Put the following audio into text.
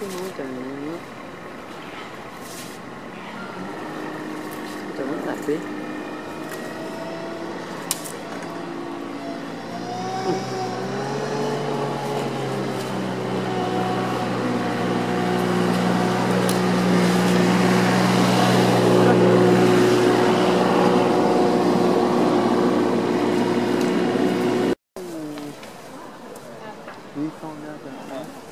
trên mũi trời nó trời nó đặt đi Hãy subscribe cho kênh Ghiền